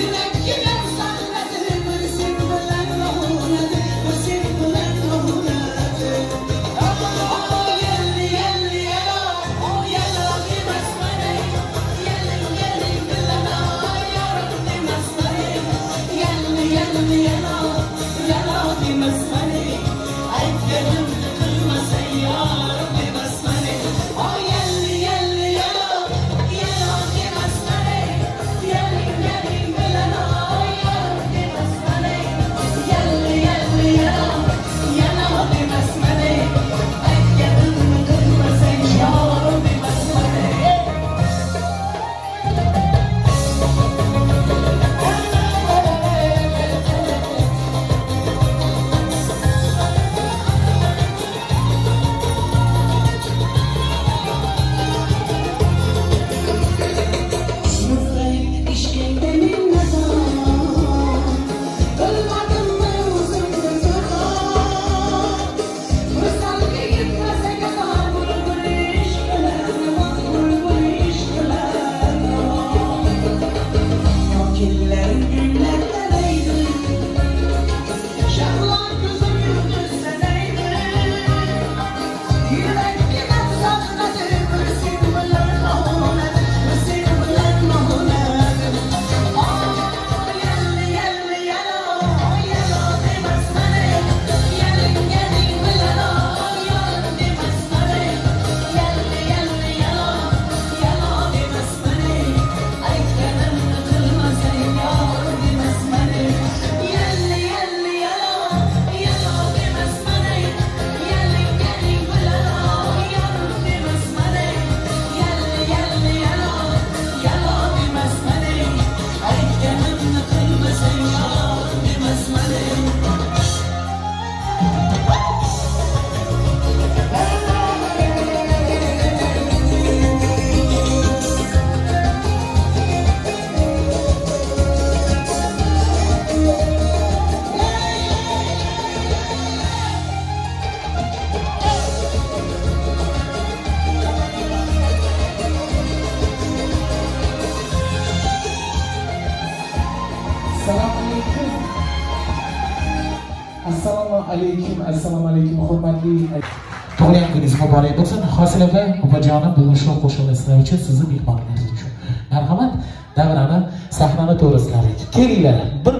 You make you. Make assalomu alaykum hurmatli tug'ilgan kuningiz muborak bo'lsin. Hosila opa opajonim bugun shu qo'shig'ini sizlar sizni mehmonlaringiz uchun. Marhamat davrani sahnani to'g'risidalik kelinglar. Bir